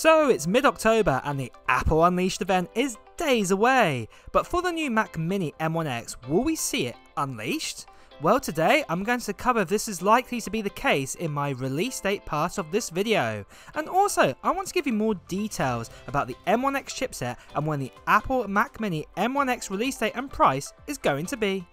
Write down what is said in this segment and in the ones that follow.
So it's mid-October and the Apple Unleashed event is days away, but for the new Mac Mini M1X, will we see it unleashed? Well today I'm going to cover if this is likely to be the case in my release date part of this video. And also I want to give you more details about the M1X chipset and when the Apple Mac Mini M1X release date and price is going to be.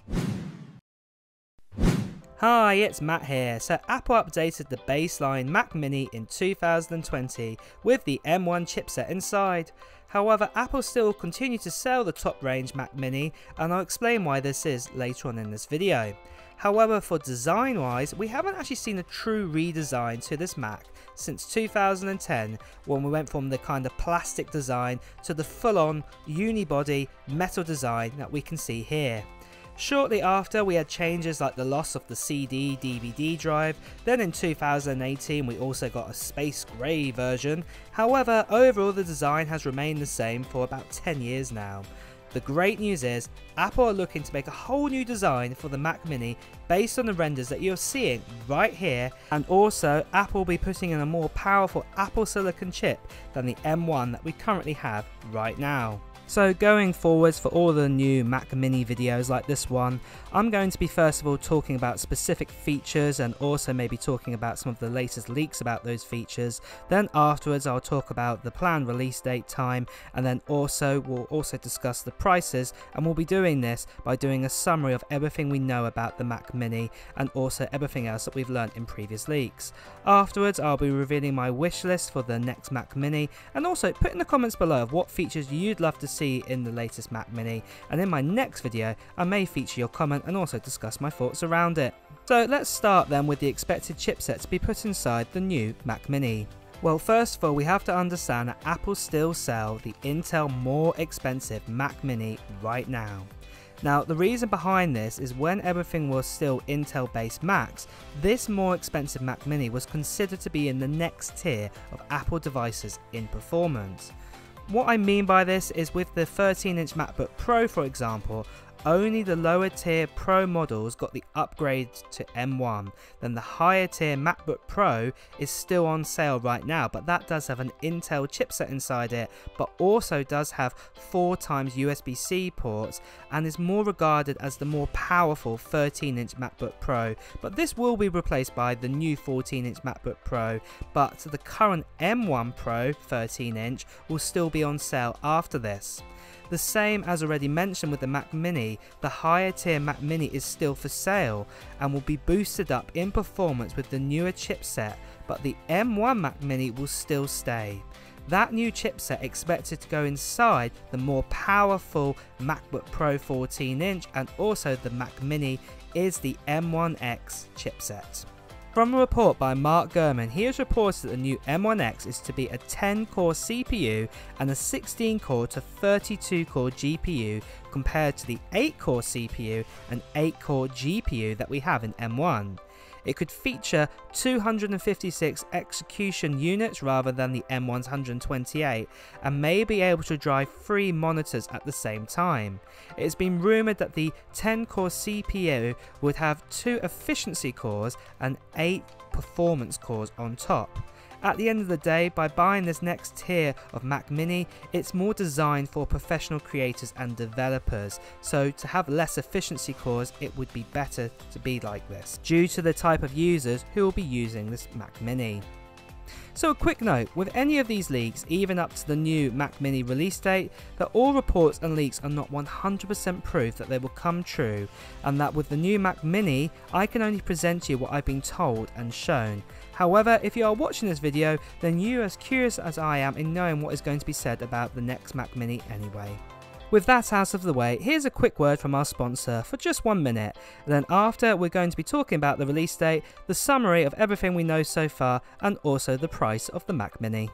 Hi, it's Matt here. So Apple updated the baseline Mac Mini in 2020 with the M1 chipset inside. However, Apple still continue to sell the top range Mac Mini and I'll explain why this is later on in this video. However, for design wise, we haven't actually seen a true redesign to this Mac since 2010 when we went from the kind of plastic design to the full on unibody metal design that we can see here. Shortly after, we had changes like the loss of the CD DVD drive, then in 2018 we also got a space grey version, however overall the design has remained the same for about 10 years now. The great news is, Apple are looking to make a whole new design for the Mac Mini based on the renders that you're seeing right here and also Apple will be putting in a more powerful Apple Silicon chip than the M1 that we currently have right now. So going forwards for all the new Mac Mini videos like this one, I'm going to be first of all talking about specific features and also maybe talking about some of the latest leaks about those features. Then afterwards I'll talk about the planned release date time and then also we'll also discuss the prices and we'll be doing this by doing a summary of everything we know about the Mac Mini and also everything else that we've learned in previous leaks. Afterwards I'll be revealing my wish list for the next Mac Mini and also put in the comments below of what features you'd love to see in the latest Mac Mini and in my next video I may feature your comment and also discuss my thoughts around it. So let's start then with the expected chipset to be put inside the new Mac Mini. Well first of all we have to understand that Apple still sell the Intel more expensive Mac Mini right now. Now the reason behind this is when everything was still Intel based Macs, this more expensive Mac Mini was considered to be in the next tier of Apple devices in performance. What I mean by this is with the 13 inch MacBook Pro for example, only the lower tier Pro models got the upgrade to M1, then the higher tier MacBook Pro is still on sale right now, but that does have an Intel chipset inside it, but also does have 4 times USB-C ports and is more regarded as the more powerful 13 inch MacBook Pro, but this will be replaced by the new 14 inch MacBook Pro, but the current M1 Pro 13 inch will still be on sale after this. The same as already mentioned with the Mac Mini, the higher tier Mac Mini is still for sale and will be boosted up in performance with the newer chipset, but the M1 Mac Mini will still stay. That new chipset expected to go inside the more powerful MacBook Pro 14 inch and also the Mac Mini is the M1X chipset. From a report by Mark Gurman, he has reported that the new M1X is to be a 10 core CPU and a 16 core to 32 core GPU compared to the 8 core CPU and 8 core GPU that we have in M1. It could feature 256 execution units rather than the M1's 128 and may be able to drive three monitors at the same time. It has been rumoured that the 10 core CPU would have two efficiency cores and 8 performance cores on top. At the end of the day, by buying this next tier of Mac Mini, it's more designed for professional creators and developers, so to have less efficiency cores, it would be better to be like this, due to the type of users who will be using this Mac Mini. So a quick note, with any of these leaks, even up to the new Mac Mini release date, that all reports and leaks are not 100% proof that they will come true, and that with the new Mac Mini, I can only present you what I've been told and shown. However, if you are watching this video, then you are as curious as I am in knowing what is going to be said about the next Mac Mini anyway. With that out of the way, here's a quick word from our sponsor for just one minute, and then after we're going to be talking about the release date, the summary of everything we know so far, and also the price of the Mac Mini.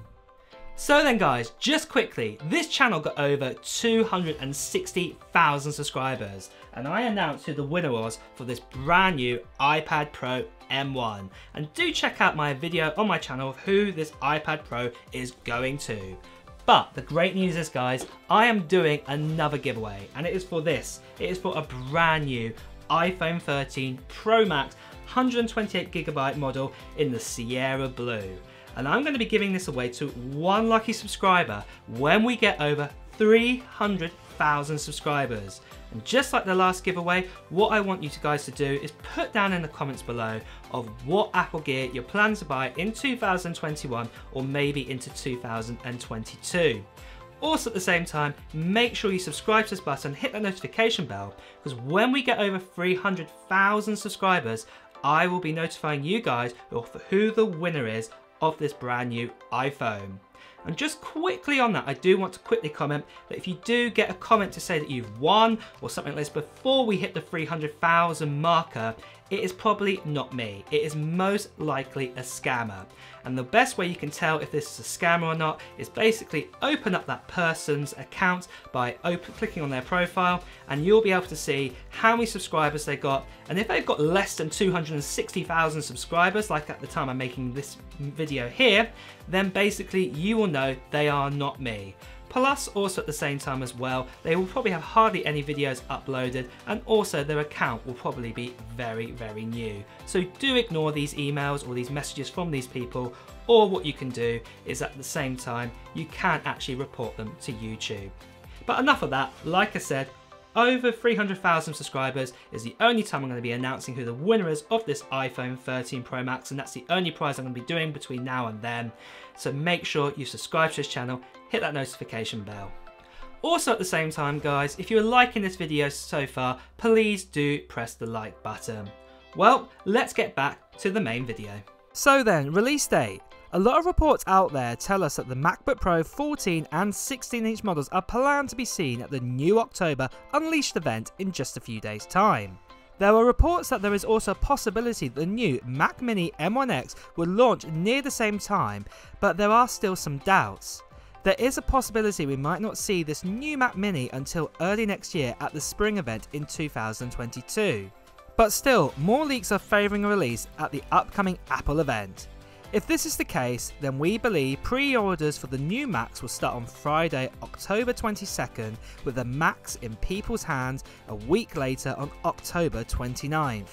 So then guys, just quickly, this channel got over 260,000 subscribers and I announced who the winner was for this brand new iPad Pro M1 and do check out my video on my channel of who this iPad Pro is going to. But the great news is guys, I am doing another giveaway and it is for this. It is for a brand new iPhone 13 Pro Max 128GB model in the Sierra Blue. and I'm going to be giving this away to one lucky subscriber when we get over 300,000 subscribers. And just like the last giveaway, what I want you guys to do is put down in the comments below of what Apple Gear you're planning to buy in 2021 or maybe into 2022. Also at the same time, make sure you subscribe to this button, hit that notification bell, because when we get over 300,000 subscribers, I will be notifying you guys of who the winner is of this brand new iPhone. And just quickly on that, I do want to quickly comment that if you do get a comment to say that you've won or something like this before we hit the 300,000 marker, it is probably not me. It is most likely a scammer. And the best way you can tell if this is a scammer or not is basically open up that person's account by open, clicking on their profile and you'll be able to see how many subscribers they got. And if they've got less than 260,000 subscribers, like at the time I'm making this video here, then basically you will know they are not me. Plus, also at the same time as well, they will probably have hardly any videos uploaded and also their account will probably be very, very new. So do ignore these emails or these messages from these people or what you can do is at the same time, you can actually report them to YouTube. But enough of that, like I said, over 300,000 subscribers is the only time I'm going to be announcing who the winner is of this iPhone 13 Pro Max and that's the only prize I'm going to be doing between now and then. So make sure you subscribe to this channel, hit that notification bell. Also at the same time guys, if you're liking this video so far, please do press the like button. Well, let's get back to the main video. So then, release date. A lot of reports out there tell us that the MacBook Pro 14 and 16 inch models are planned to be seen at the new October Unleashed event in just a few days time. There are reports that there is also a possibility that the new Mac Mini M1X will launch near the same time, but there are still some doubts. There is a possibility we might not see this new Mac Mini until early next year at the spring event in 2022. But still, more leaks are favouring a release at the upcoming Apple event. If this is the case, then we believe pre-orders for the new Macs will start on Friday, October 22nd, with the Macs in people's hands a week later on October 29th.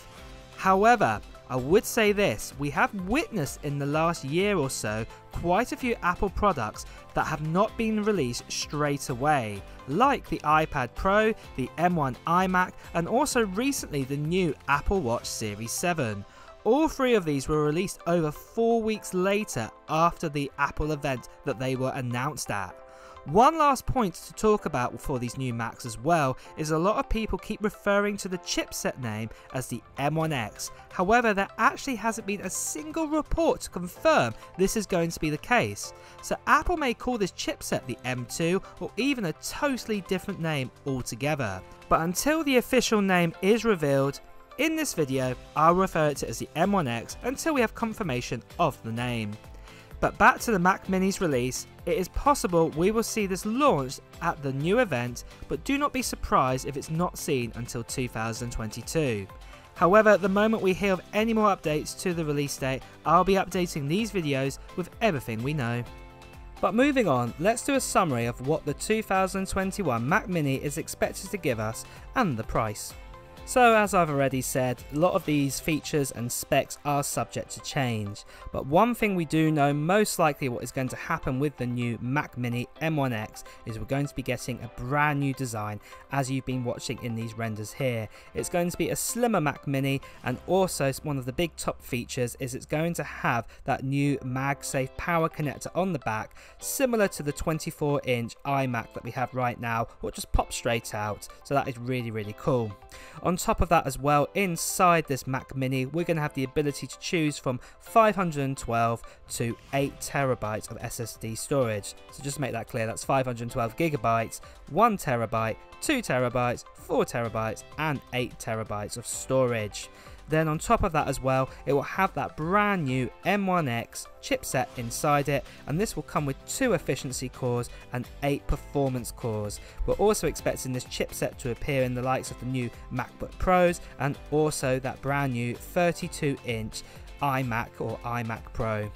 However, I would say this, we have witnessed in the last year or so quite a few Apple products that have not been released straight away, like the iPad Pro, the M1 iMac, and also recently the new Apple Watch Series 7. All three of these were released over four weeks later after the Apple event that they were announced at. One last point to talk about for these new Macs as well is a lot of people keep referring to the chipset name as the M1X. However, there actually hasn't been a single report to confirm this is going to be the case. So Apple may call this chipset the M2 or even a totally different name altogether. But until the official name is revealed, in this video, I'll refer to it as the M1X until we have confirmation of the name. But back to the Mac Mini's release, it is possible we will see this launched at the new event, but do not be surprised if it's not seen until 2022. However, the moment we hear of any more updates to the release date, I'll be updating these videos with everything we know. But moving on, let's do a summary of what the 2021 Mac Mini is expected to give us and the price. So as I've already said, a lot of these features and specs are subject to change, but one thing we do know most likely what is going to happen with the new Mac Mini M1X is we're going to be getting a brand new design as you've been watching in these renders here. It's going to be a slimmer Mac Mini and also one of the big top features is it's going to have that new MagSafe power connector on the back similar to the 24 inch iMac that we have right now which just pops straight out so that is really really cool. On top of that as well, inside this Mac Mini, we're going to have the ability to choose from 512 to 8 terabytes of SSD storage. So just to make that clear, that's 512 gigabytes, 1 terabyte, 2 terabytes, 4 terabytes, and 8 terabytes of storage. Then on top of that as well, it will have that brand new M1X chipset inside it, and this will come with two efficiency cores and eight performance cores. We're also expecting this chipset to appear in the likes of the new MacBook Pros and also that brand new 32 inch iMac or iMac Pro.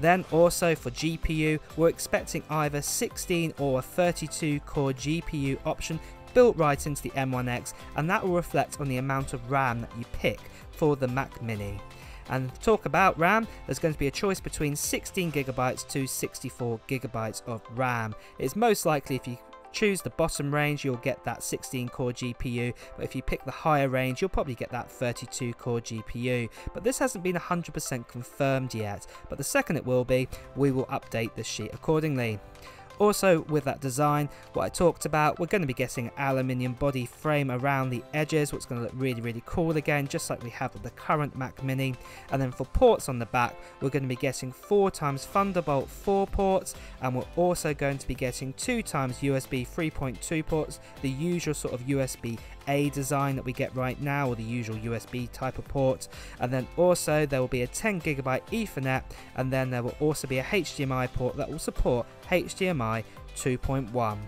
Then also for GPU, we're expecting either 16 or a 32 core GPU option built right into the M1X and that will reflect on the amount of RAM that you pick for the Mac Mini. And talk about RAM, there's going to be a choice between 16GB to 64GB of RAM. It's most likely if you choose the bottom range you'll get that 16 core GPU but if you pick the higher range you'll probably get that 32 core GPU but this hasn't been 100% confirmed yet but the second it will be we will update the sheet accordingly. Also with that design, what I talked about, we're going to be getting aluminium body frame around the edges, what's going to look really, really cool again, just like we have with the current Mac Mini. And then for ports on the back, we're going to be getting 4 times Thunderbolt 4 ports, and we're also going to be getting 2 times USB 3.2 ports, the usual sort of USB a design that we get right now or the usual USB type of port. And then also there will be a 10 gigabyte ethernet and then there will also be a HDMI port that will support HDMI 2.1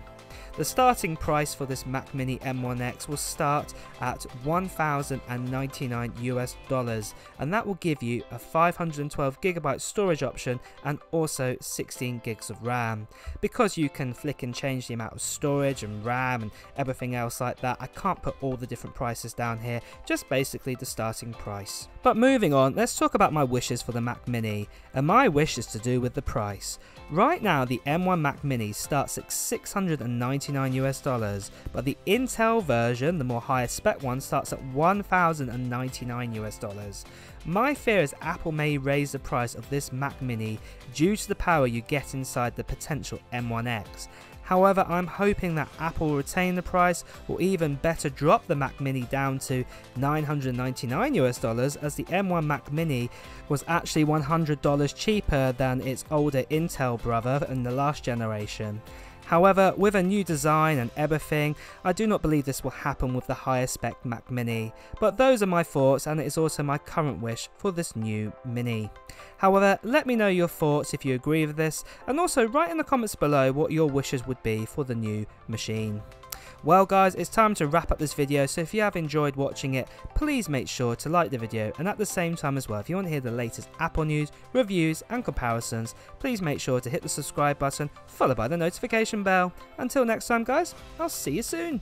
the starting price for this Mac Mini M1X will start at 1099 US dollars and that will give you a 512 gigabyte storage option and also 16 gigs of RAM. Because you can flick and change the amount of storage and RAM and everything else like that, I can't put all the different prices down here, just basically the starting price. But moving on, let's talk about my wishes for the Mac Mini, and my wish is to do with the price. Right now, the M1 Mac Mini starts at 699 US dollars, but the Intel version, the more higher spec one, starts at 1099 US dollars. My fear is Apple may raise the price of this Mac Mini due to the power you get inside the potential M1X. However, I'm hoping that Apple retain the price or even better drop the Mac Mini down to 999 US dollars as the M1 Mac Mini was actually $100 cheaper than its older Intel brother in the last generation. However, with a new design and everything, I do not believe this will happen with the higher spec Mac Mini, but those are my thoughts and it is also my current wish for this new Mini. However, let me know your thoughts if you agree with this and also write in the comments below what your wishes would be for the new machine. Well guys, it's time to wrap up this video, so if you have enjoyed watching it, please make sure to like the video, and at the same time as well, if you want to hear the latest Apple news, reviews and comparisons, please make sure to hit the subscribe button, followed by the notification bell. Until next time guys, I'll see you soon.